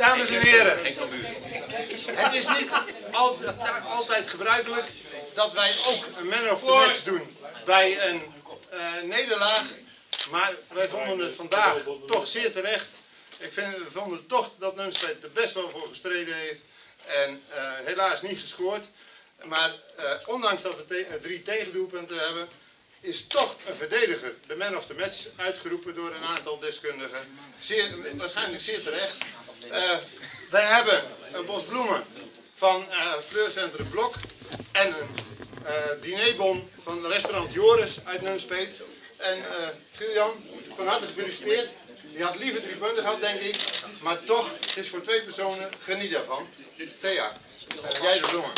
Dames en heren, het is niet altijd, gebruikelijk dat wij ook een man of the match doen bij een uh, nederlaag. Maar wij vonden het vandaag toch zeer terecht. Ik vind, we vonden toch dat Nunspeet er best wel voor gestreden heeft. En uh, helaas niet gescoord. Maar uh, ondanks dat we drie tegendoelpunten hebben, is toch een verdediger de man of the match uitgeroepen door een aantal deskundigen. Zeer, waarschijnlijk zeer terecht. Uh, wij hebben een bos bloemen van eh, uh, Fleurcentrum Blok en een uh, dinerbon van restaurant Joris uit Nunspeet. En uh, Giljan, van harte gefeliciteerd. Je had liever drie punten gehad, denk ik. Maar toch, het is voor twee personen, geniet daarvan. Thea, jij de bloemen.